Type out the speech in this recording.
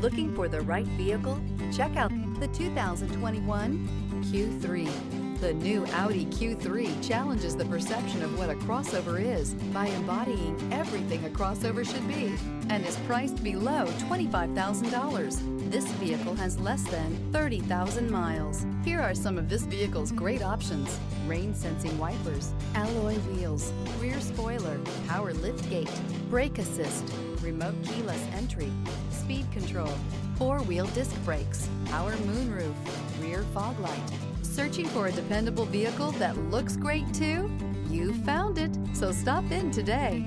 Looking for the right vehicle? Check out the 2021 Q3. The new Audi Q3 challenges the perception of what a crossover is by embodying everything a crossover should be and is priced below $25,000. This vehicle has less than 30,000 miles. Here are some of this vehicle's great options. Rain sensing wipers, alloy wheels, rear spoiler, power lift gate, brake assist, remote keyless entry, speed control, four-wheel disc brakes, power moonroof, rear fog light. Searching for a dependable vehicle that looks great too? You found it, so stop in today.